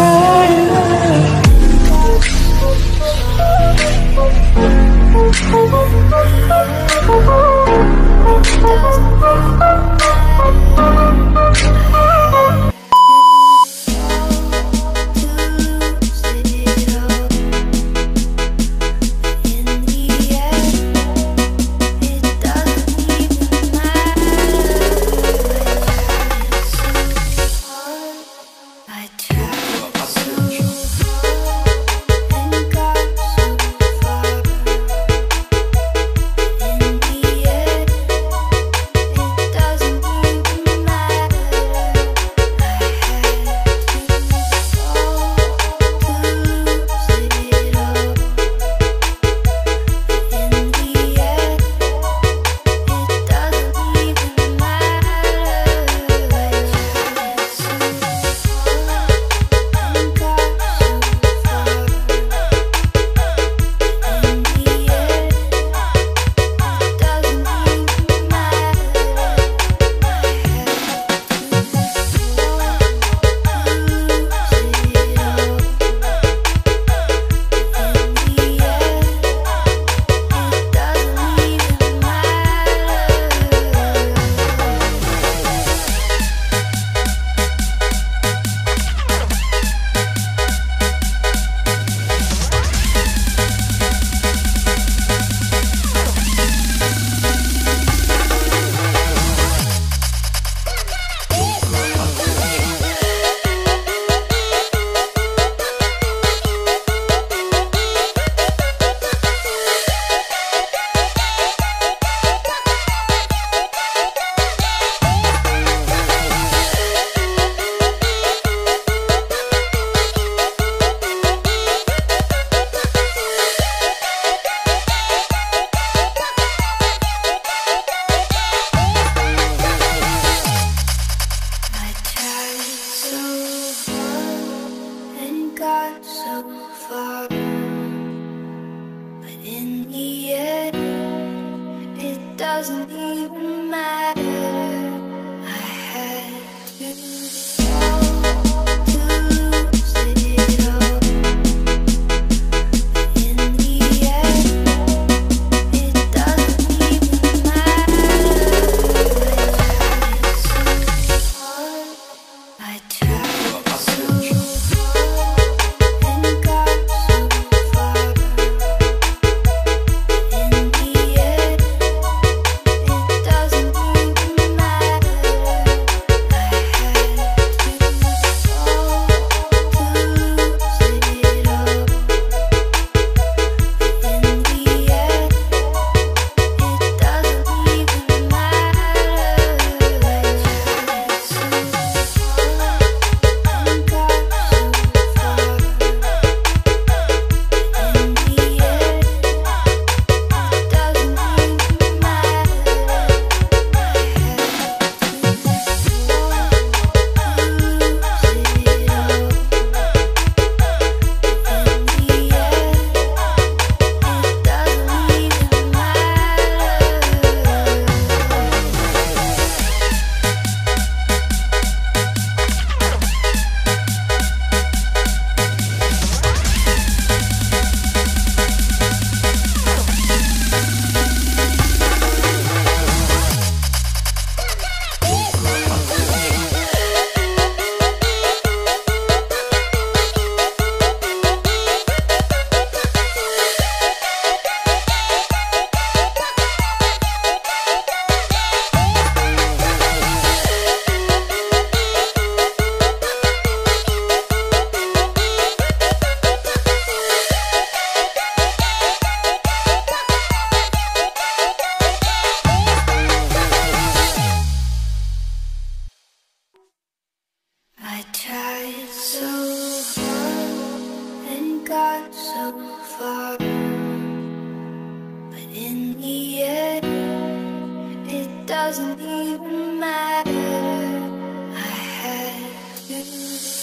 fall so far. got so far, but in the end, it doesn't even matter. I had to.